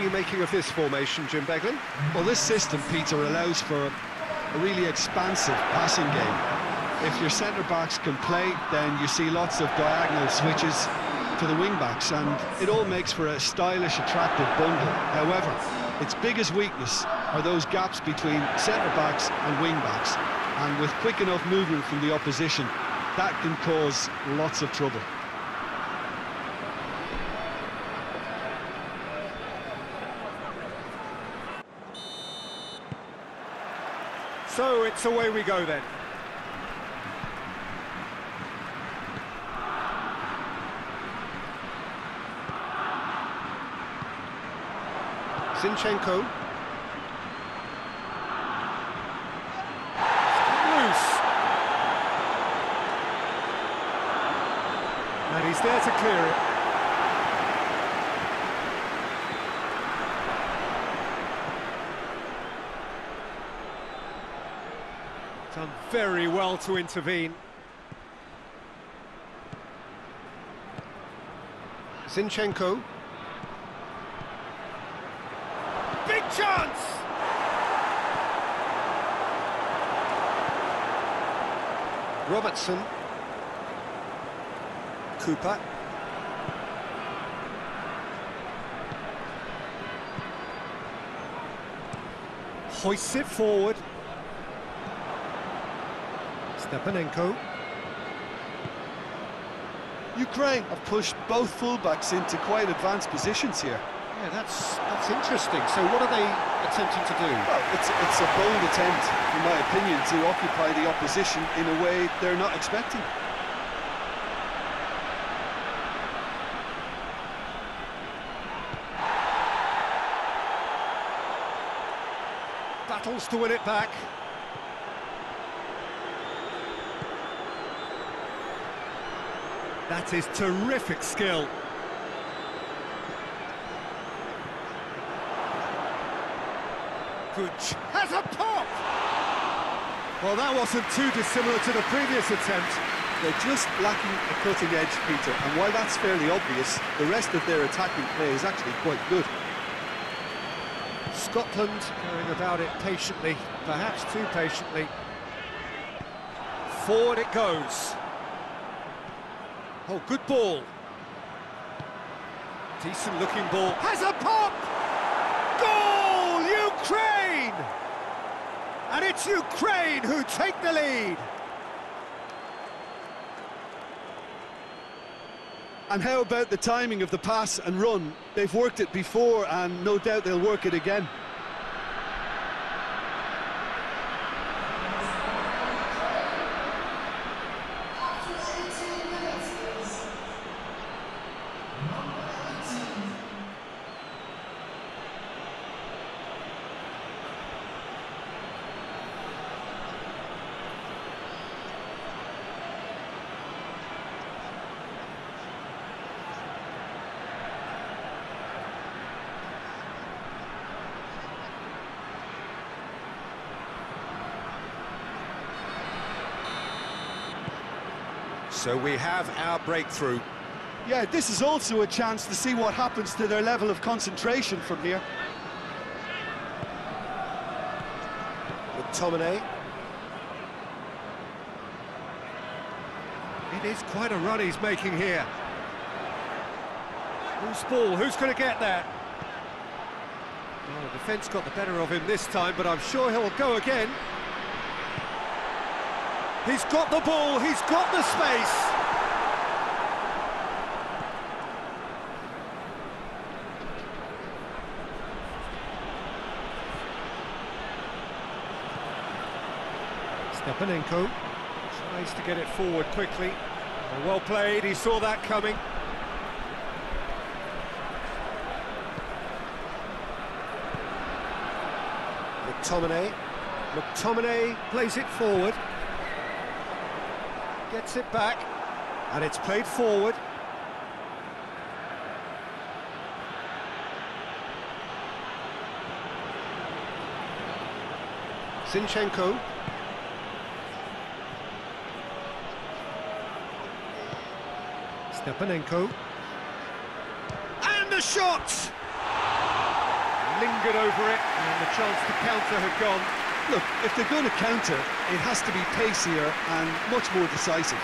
are you making of this formation, Jim Beglin? Well, this system, Peter, allows for a really expansive passing game. If your centre-backs can play, then you see lots of diagonal switches to the wing-backs, and it all makes for a stylish, attractive bundle. However, its biggest weakness are those gaps between centre-backs and wing-backs, and with quick enough movement from the opposition, that can cause lots of trouble. So it's away we go then. Zinchenko. Loose. And he's there to clear it. Done very well to intervene. Zinchenko. Big chance! Robertson. Cooper. Hoists it forward. Stepanenko. Ukraine have pushed both fullbacks into quite advanced positions here. Yeah, that's that's interesting. So what are they attempting to do? Well, it's, it's a bold attempt, in my opinion, to occupy the opposition in a way they're not expecting. Battles to win it back. That is terrific skill. Good. ch- Has a pop! Well, that wasn't too dissimilar to the previous attempt. They're just lacking a cutting edge, Peter, and while that's fairly obvious, the rest of their attacking play is actually quite good. Scotland going about it patiently, perhaps too patiently. Forward it goes. Oh, good ball. Decent looking ball. Has a pop! Goal! Ukraine! And it's Ukraine who take the lead. And how about the timing of the pass and run? They've worked it before, and no doubt they'll work it again. So we have our breakthrough. Yeah, this is also a chance to see what happens to their level of concentration from here. McTominay. It is quite a run he's making here. Whose ball? Who's going to get there? Well, the defence got the better of him this time, but I'm sure he'll go again. He's got the ball, he's got the space. Stepanenko tries to get it forward quickly. Well played, he saw that coming. McTominay. McTominay plays it forward. Gets it back. And it's played forward. Zinchenko. Stepanenko. And the shot! lingered over it, and the chance to counter had gone. Look, if they're going to counter, it has to be pacier and much more decisive.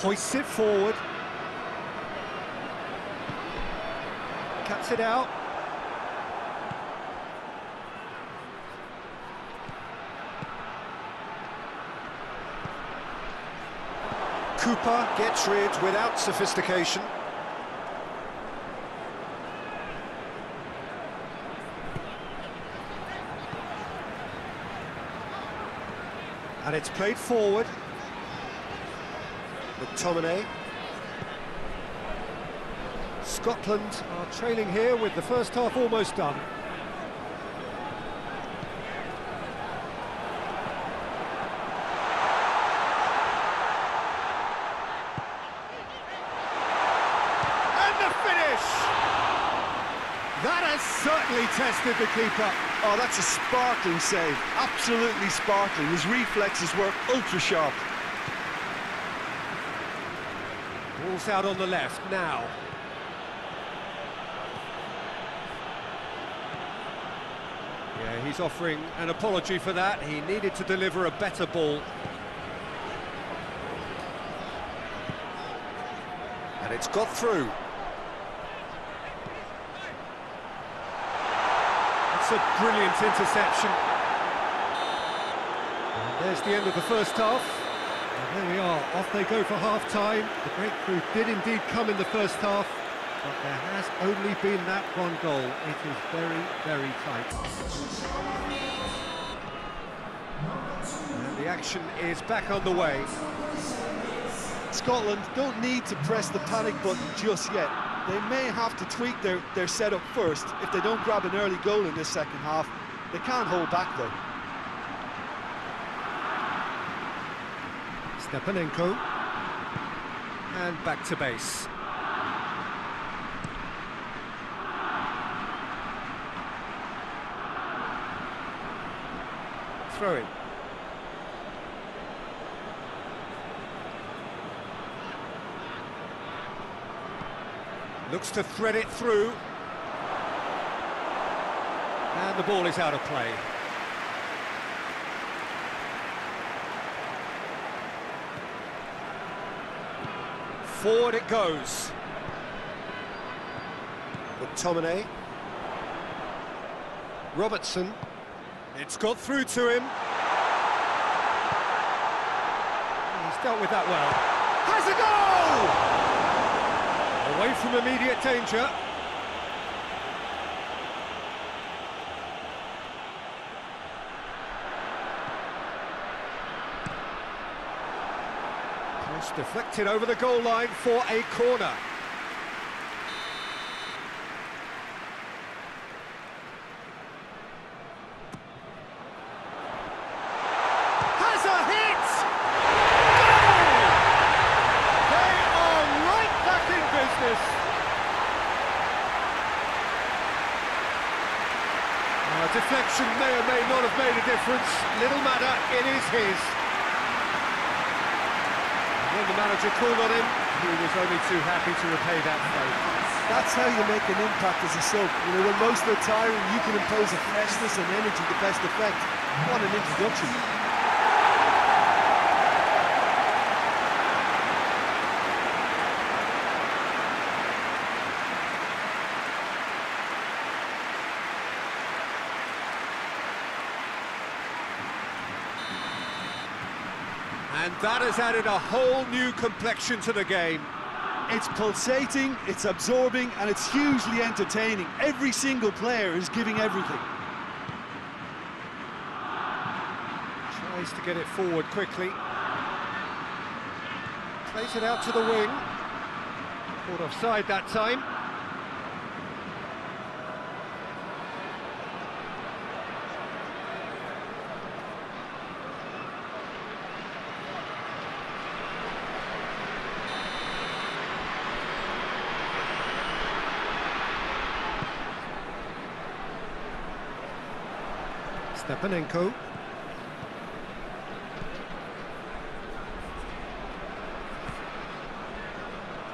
Hoists it forward. Cuts it out. Cooper gets rid without sophistication. And it's played forward. McTominay. Scotland are trailing here with the first half almost done. And the finish! That has certainly tested the keeper. Oh, that's a sparkling save. Absolutely sparkling. His reflexes were ultra sharp. Ball's out on the left now. Yeah, he's offering an apology for that. He needed to deliver a better ball. And it's got through. It's a brilliant interception. And there's the end of the first half. And there we are, off they go for half-time. The breakthrough did indeed come in the first half, but there has only been that one goal. It is very, very tight. And the action is back on the way. Scotland don't need to press the panic button just yet. They may have to tweak their, their setup first. If they don't grab an early goal in this second half, they can't hold back though. Stepanenko. And back to base. Throw in. Looks to thread it through. And the ball is out of play. Forward it goes. McTominay. Robertson. It's got through to him. He's dealt with that well. Has a goal! Away from immediate danger. Cross deflected over the goal line for a corner. Has a hit! Goal! They are right back in business. Uh, deflection may or may not have made a difference. Little matter, it is his. When the manager called on him, he was only too happy to repay that favour. That's how you make an impact as a sub. You know, when most are tiring, you can impose a freshness and energy to best effect. What an introduction. And that has added a whole new complexion to the game. It's pulsating, it's absorbing, and it's hugely entertaining. Every single player is giving everything. Tries to get it forward quickly. Plays it out to the wing. Caught offside that time. Stepanenko.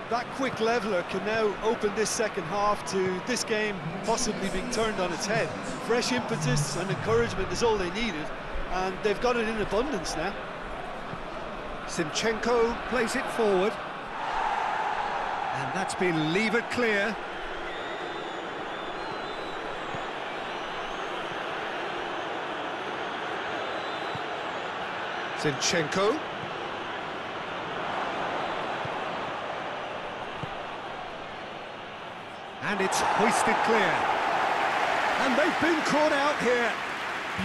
That quick leveller can now open this second half to this game possibly being turned on its head. Fresh impetus and encouragement is all they needed, and they've got it in abundance now. Zinchenko plays it forward. And that's been levered clear. Zinchenko. And it's hoisted clear. And they've been caught out here.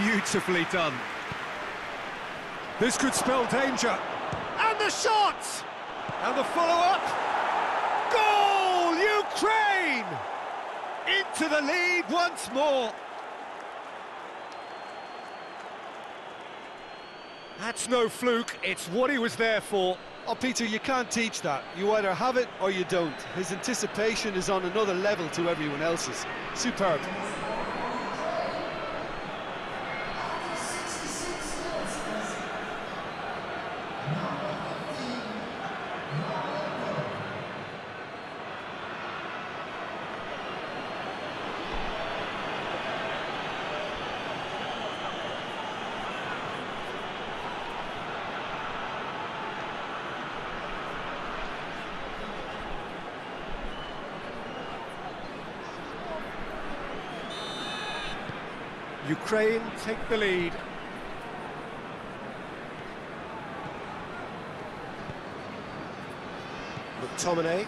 Beautifully done. This could spell danger. And the shot! And the follow-up. Goal! Ukraine! Into the lead once more. That's no fluke, it's what he was there for. Oh, Peter, you can't teach that. You either have it or you don't. His anticipation is on another level to everyone else's. Superb. Ukraine take the lead. McTominay.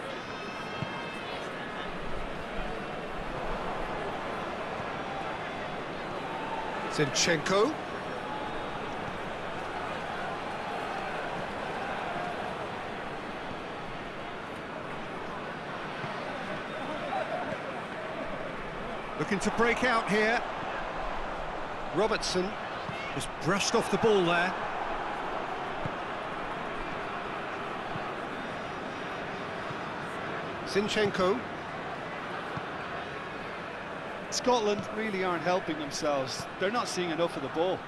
Zinchenko. Looking to break out here. Robertson just brushed off the ball there. Zinchenko. Scotland really aren't helping themselves. They're not seeing enough of the ball.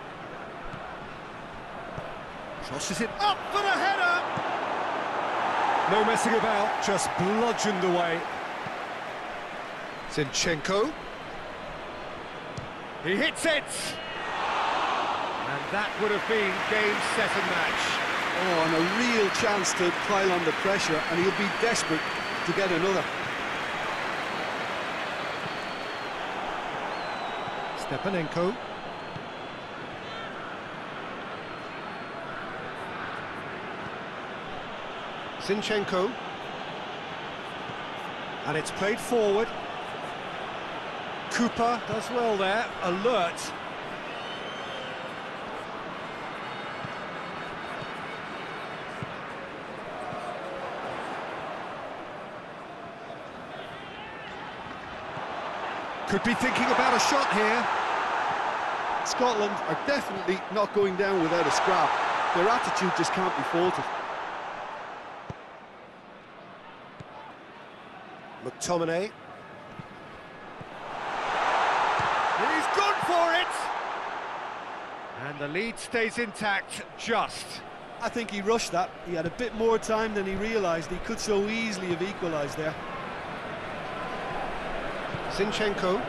Crosses it up for the header! No messing about, just bludgeoned away. Zinchenko. He hits it! And that would have been game, set and match. Oh, and a real chance to pile on the pressure, and he'll be desperate to get another. Stepanenko. Zinchenko. And it's played forward. Cooper does well there, alert. Could be thinking about a shot here. Scotland are definitely not going down without a scrap. Their attitude just can't be faulted. McTominay. He's gone for it! And the lead stays intact, just. I think he rushed that. He had a bit more time than he realised. He could so easily have equalised there. Zinchenko.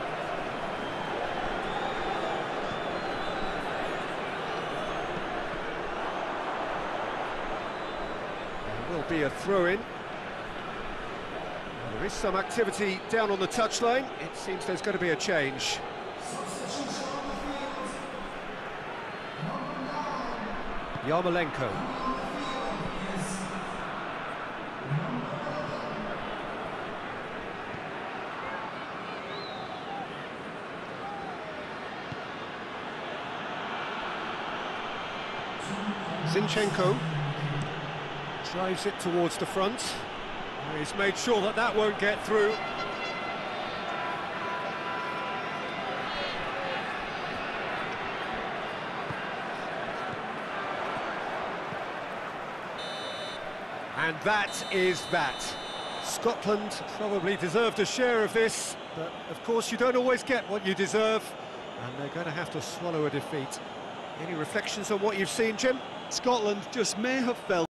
There will be a throw-in. There is some activity down on the touchline. It seems there's going to be a change. Yarmolenko. Zinchenko drives it towards the front. He's made sure that that won't get through. And that is that. Scotland probably deserved a share of this, but of course you don't always get what you deserve. and they're going to have to swallow a defeat. Any reflections on what you've seen, Jim? Scotland just may have felt